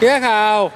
Legal.